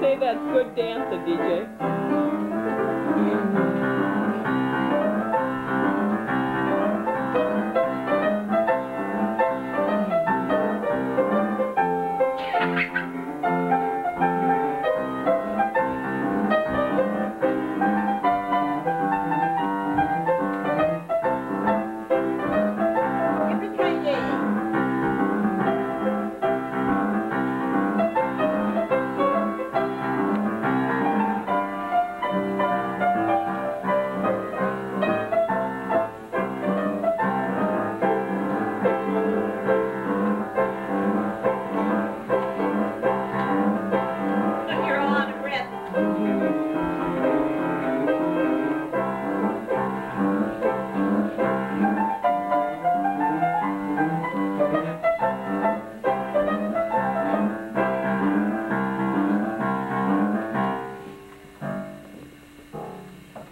good dancing, DJ.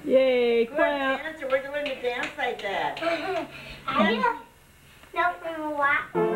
Yay, clap. We're, we're doing the dance like that. Mm -hmm. I don't from a walk.